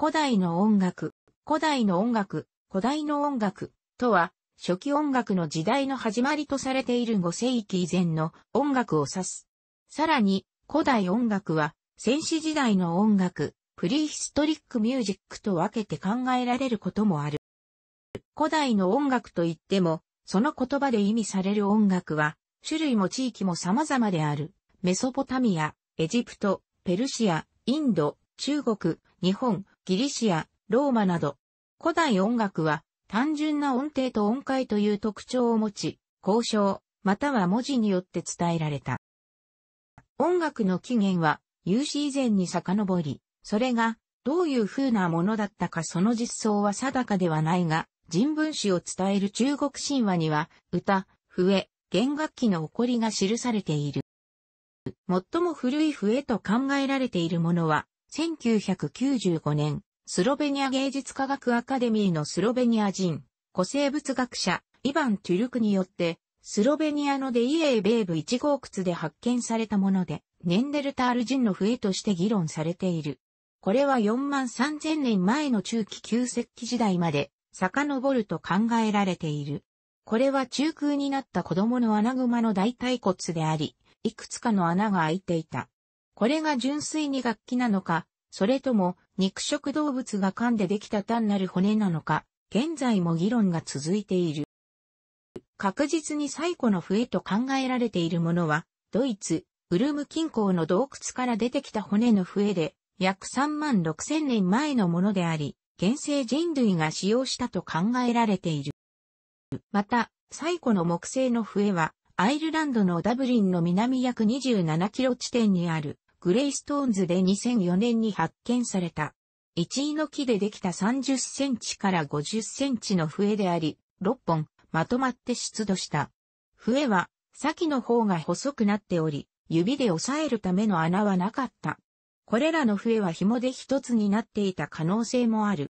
古代の音楽、古代の音楽、古代の音楽とは、初期音楽の時代の始まりとされている5世紀以前の音楽を指す。さらに、古代音楽は、戦死時代の音楽、プリヒストリックミュージックと分けて考えられることもある。古代の音楽といっても、その言葉で意味される音楽は、種類も地域も様々である。メソポタミア、エジプト、ペルシア、インド、中国、日本、ギリシア、ローマなど。古代音楽は単純な音程と音階という特徴を持ち、交渉、または文字によって伝えられた。音楽の起源は有史以前に遡り、それがどういう風なものだったかその実相は定かではないが、人文史を伝える中国神話には、歌、笛、弦楽器の起こりが記されている。最も古い笛と考えられているものは、1995年、スロベニア芸術科学アカデミーのスロベニア人、古生物学者、イヴァン・トゥルクによって、スロベニアのデイエーベーブ1号窟で発見されたもので、ネンデルタール人の笛として議論されている。これは4万3000年前の中期旧石器時代まで遡ると考えられている。これは中空になった子供の穴熊の大腿骨であり、いくつかの穴が開いていた。これが純粋に楽器なのか、それとも肉食動物が噛んでできた単なる骨なのか、現在も議論が続いている。確実に最古の笛と考えられているものは、ドイツ、ウルム近郊の洞窟から出てきた骨の笛で、約3万6千年前のものであり、現世人類が使用したと考えられている。また、最古の木製の笛は、アイルランドのダブリンの南約27キロ地点にあるグレイストーンズで2004年に発見された。一位の木でできた30センチから50センチの笛であり、6本まとまって出土した。笛は先の方が細くなっており、指で押さえるための穴はなかった。これらの笛は紐で一つになっていた可能性もある。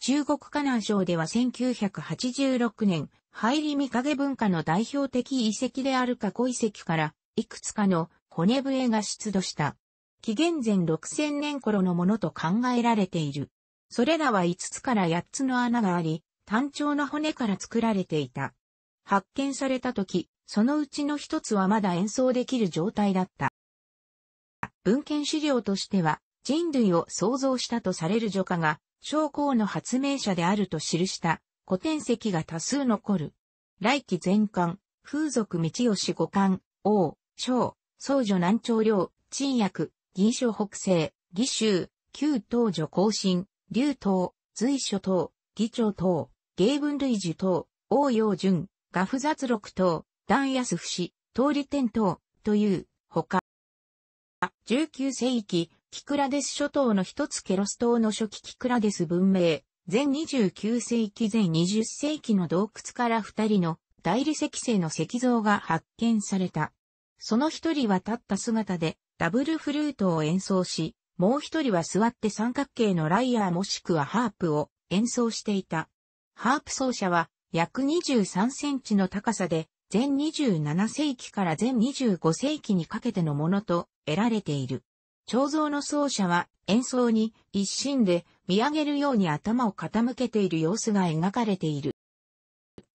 中国河南省では1986年、入り見影文化の代表的遺跡である過去遺跡から、いくつかの骨笛が出土した。紀元前6000年頃のものと考えられている。それらは5つから8つの穴があり、単調な骨から作られていた。発見された時、そのうちの一つはまだ演奏できる状態だった。文献資料としては、人類を創造したとされる女家が、将校の発明者であると記した古典石が多数残る。来期前巻、風俗道吉五巻、王、将、宗女南朝領、鎮薬、義書北西、義州、旧東女更新、竜東、随所等、義長等、芸文類樹等、王陽順、画不雑録等、段安不死、通り天等、という、ほか。19世紀、キクラデス諸島の一つケロス島の初期キクラデス文明、前29世紀前20世紀の洞窟から二人の大理石製の石像が発見された。その一人は立った姿でダブルフルートを演奏し、もう一人は座って三角形のライヤーもしくはハープを演奏していた。ハープ奏者は約23センチの高さで、前27世紀から前25世紀にかけてのものと得られている。彫像の奏者は演奏に一心で見上げるように頭を傾けている様子が描かれている。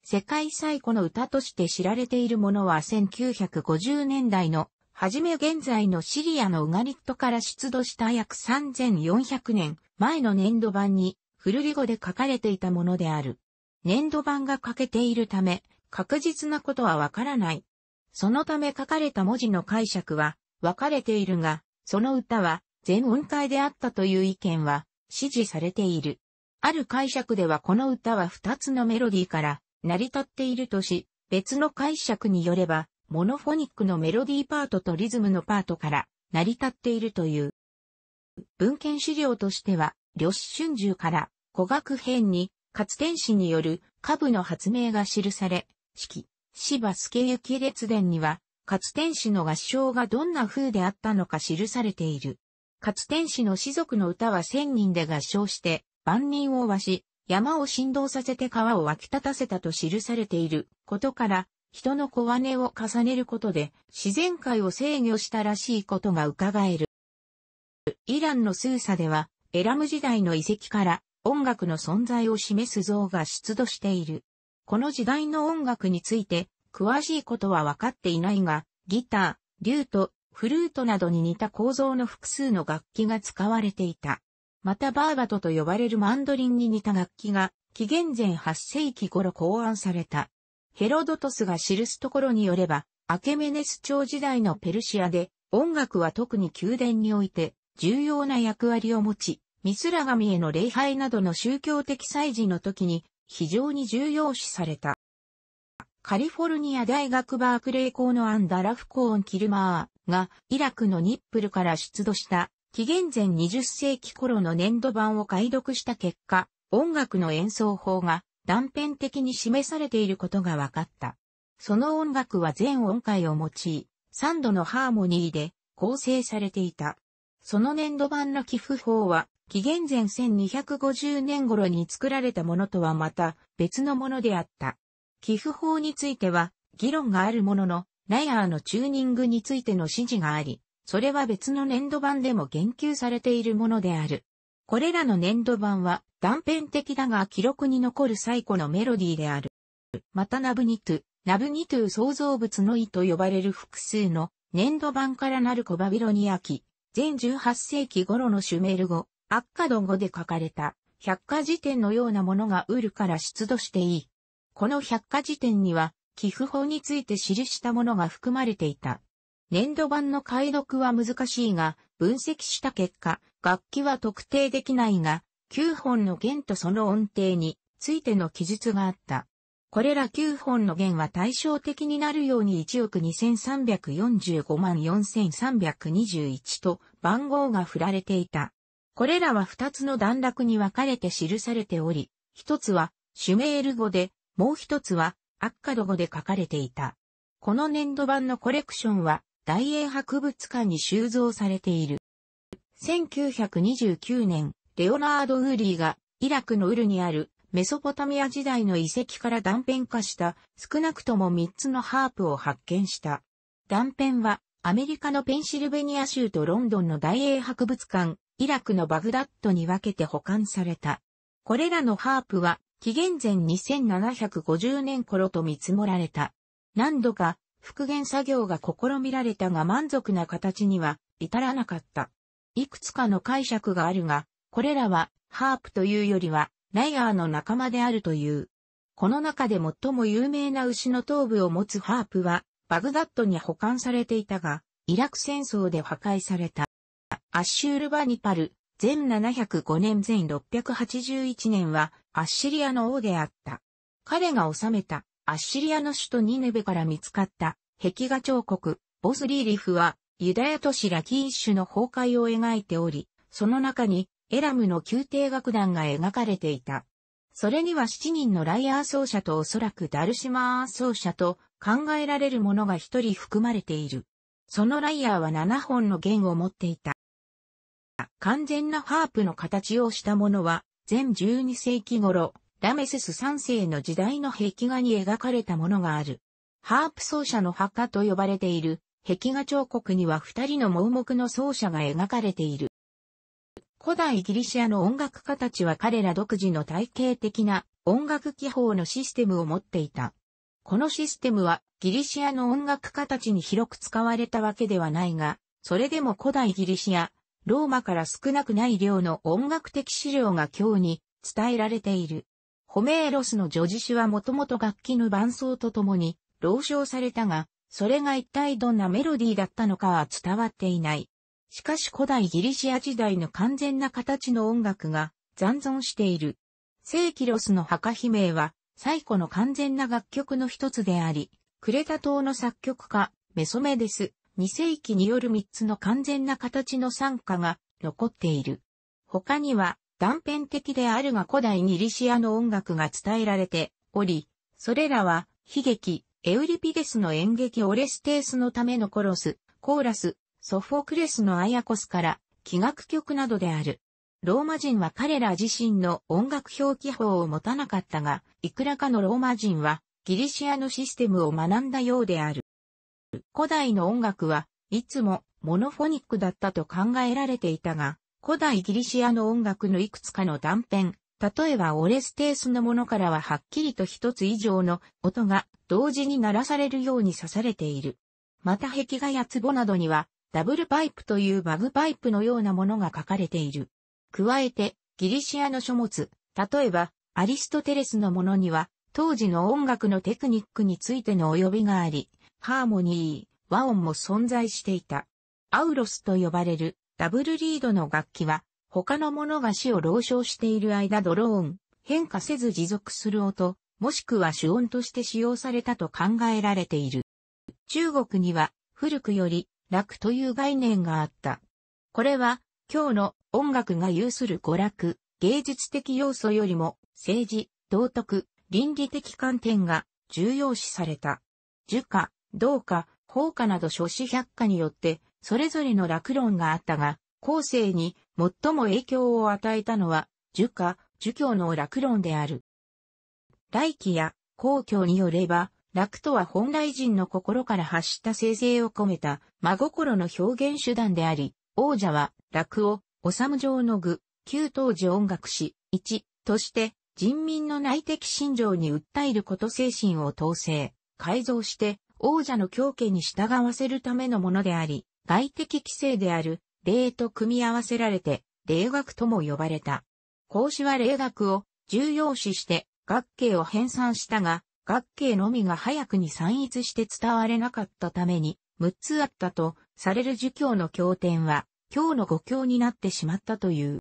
世界最古の歌として知られているものは1950年代のはじめ現在のシリアのウガリットから出土した約3400年前の粘土板にフルリ語で書かれていたものである。粘土板が欠けているため、確実なことはわからない。そのため書かれた文字の解釈は分かれているが、その歌は全音階であったという意見は支持されている。ある解釈ではこの歌は二つのメロディーから成り立っているとし、別の解釈によれば、モノフォニックのメロディーパートとリズムのパートから成り立っているという。文献資料としては、呂子春秋から古学編に、活天使による株の発明が記され、式、芝助行列伝には、活天使の合唱がどんな風であったのか記されている。活天使の士族の歌は千人で合唱して、万人を和し、山を振動させて川を湧き立たせたと記されていることから、人の小金を重ねることで自然界を制御したらしいことが伺える。イランのスーサでは、エラム時代の遺跡から音楽の存在を示す像が出土している。この時代の音楽について詳しいことは分かっていないが、ギター、リュート、フルートなどに似た構造の複数の楽器が使われていた。またバーバトと呼ばれるマンドリンに似た楽器が紀元前8世紀頃考案された。ヘロドトスが記すところによれば、アケメネス朝時代のペルシアで音楽は特に宮殿において重要な役割を持ち、ミスラ神への礼拝などの宗教的祭事の時に非常に重要視された。カリフォルニア大学バークレー校のアンダラフコーン・キルマーがイラクのニップルから出土した紀元前20世紀頃の粘土板を解読した結果、音楽の演奏法が断片的に示されていることが分かった。その音楽は全音階を用い、3度のハーモニーで構成されていた。その粘土板の寄付法は紀元前1250年頃に作られたものとはまた別のものであった。寄付法については議論があるものの、ライアーのチューニングについての指示があり、それは別の粘土板でも言及されているものである。これらの粘土板は断片的だが記録に残る最古のメロディーである。またナブニトゥ、ナブニトゥ創造物の意と呼ばれる複数の粘土板からなる古バビロニア記、前18世紀頃のシュメール語、アッカド語で書かれた百科事典のようなものがウルから出土していい。この百科事典には寄付法について記したものが含まれていた。粘土板の解読は難しいが、分析した結果、楽器は特定できないが、9本の弦とその音程についての記述があった。これら9本の弦は対照的になるように1億2345万4321と番号が振られていた。これらは2つの段落に分かれて記されており、一つはシュメール語で、もう一つはアッカド語で書かれていた。この年度版のコレクションは大英博物館に収蔵されている。1929年、レオナード・ウーリーがイラクのウルにあるメソポタミア時代の遺跡から断片化した少なくとも3つのハープを発見した。断片はアメリカのペンシルベニア州とロンドンの大英博物館、イラクのバグダッドに分けて保管された。これらのハープは紀元前2750年頃と見積もられた。何度か復元作業が試みられたが満足な形には至らなかった。いくつかの解釈があるが、これらはハープというよりはライアーの仲間であるという。この中で最も有名な牛の頭部を持つハープは、バグダッドに保管されていたが、イラク戦争で破壊された。アッシュール・バニパル、前705年前681年は、アッシリアの王であった。彼が治めた、アッシリアの首都ニネベから見つかった、壁画彫刻、ボスリーリフは、ユダヤ都市ラキーッシュの崩壊を描いており、その中にエラムの宮廷楽団が描かれていた。それには7人のライアー奏者とおそらくダルシマー奏者と考えられるものが1人含まれている。そのライアーは7本の弦を持っていた。完全なハープの形をしたものは、前12世紀頃、ラメセス3世の時代の壁画に描かれたものがある。ハープ奏者の墓と呼ばれている壁画彫刻には2人の盲目の奏者が描かれている。古代ギリシアの音楽家たちは彼ら独自の体系的な音楽記法のシステムを持っていた。このシステムはギリシアの音楽家たちに広く使われたわけではないが、それでも古代ギリシア、ローマから少なくない量の音楽的資料が今日に伝えられている。ホメーロスの女児詩はもともと楽器の伴奏とともに朗唱されたが、それが一体どんなメロディーだったのかは伝わっていない。しかし古代ギリシア時代の完全な形の音楽が残存している。聖キロスの墓悲鳴は最古の完全な楽曲の一つであり、クレタ島の作曲家、メソメデス、2世紀による3つの完全な形の参加が残っている。他には断片的であるが古代ギリシアの音楽が伝えられており、それらは悲劇、エウリピデスの演劇オレステースのためのコロス、コーラス、ソフォクレスのアヤコスから器楽曲などである。ローマ人は彼ら自身の音楽表記法を持たなかったが、いくらかのローマ人はギリシアのシステムを学んだようである。古代の音楽はいつもモノフォニックだったと考えられていたが、古代ギリシアの音楽のいくつかの断片、例えばオレステースのものからははっきりと一つ以上の音が同時に鳴らされるように刺されている。また壁画や壺などにはダブルパイプというバグパイプのようなものが書かれている。加えてギリシアの書物、例えばアリストテレスのものには当時の音楽のテクニックについての及びがあり、ハーモニー、和音も存在していた。アウロスと呼ばれるダブルリードの楽器は他のものが死を漏唱している間ドローン、変化せず持続する音、もしくは主音として使用されたと考えられている。中国には古くより楽という概念があった。これは今日の音楽が有する娯楽、芸術的要素よりも政治、道徳、倫理的観点が重要視された。儒家、道家、法家など諸子百科によってそれぞれの楽論があったが、後世に最も影響を与えたのは、儒家、儒教の楽論である。来記や皇居によれば、楽とは本来人の心から発した生成を込めた真心の表現手段であり、王者は楽を、おさむ上の具、旧当時音楽史、一として人民の内的心情に訴えること精神を統制、改造して王者の強権に従わせるためのものであり、外的規制である霊と組み合わせられて、霊学とも呼ばれた。孔子は霊学を重要視して学系を編纂したが、学系のみが早くに散逸して伝われなかったために、6つあったとされる儒教の経典は、今日の五教になってしまったという。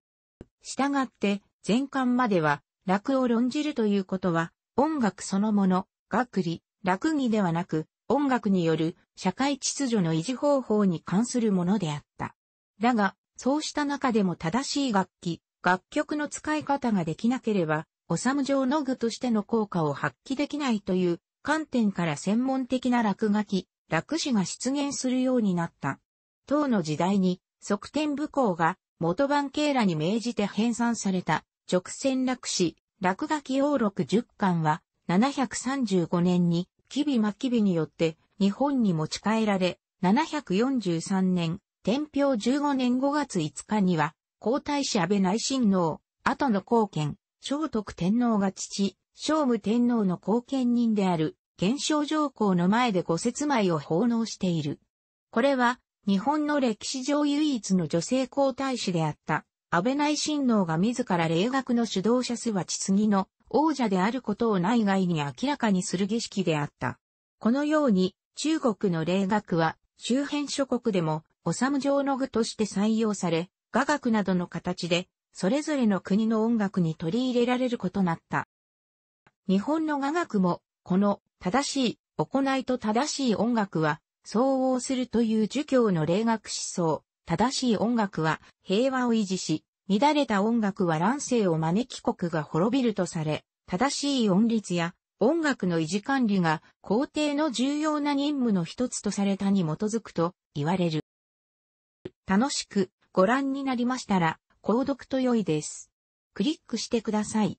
したがって、前巻までは、楽を論じるということは、音楽そのもの、学理、楽儀ではなく、音楽による社会秩序の維持方法に関するものであった。だが、そうした中でも正しい楽器、楽曲の使い方ができなければ、おさむ上の具としての効果を発揮できないという観点から専門的な落書き、楽師が出現するようになった。当の時代に、側天武功が元番慶らに命じて編纂された直線楽師、落書き王録十巻は、735年に、吉備真備によって日本に持ち帰られ、743年、天平15年5月5日には、皇太子安倍内親王、後の後見、聖徳天皇が父、聖武天皇の後見人である、元正上皇の前でご説舞を奉納している。これは、日本の歴史上唯一の女性皇太子であった、安倍内親王が自ら霊学の主導者すは次の王者であることを内外に明らかにする儀式であった。このように、中国の霊学は、周辺諸国でも、おさむ状の具として採用され、雅楽などの形で、それぞれの国の音楽に取り入れられることになった。日本の雅楽も、この正しい行いと正しい音楽は、相応するという儒教の霊学思想、正しい音楽は平和を維持し、乱れた音楽は乱世を招き国が滅びるとされ、正しい音律や音楽の維持管理が皇帝の重要な任務の一つとされたに基づくと言われる。楽しくご覧になりましたら、購読と良いです。クリックしてください。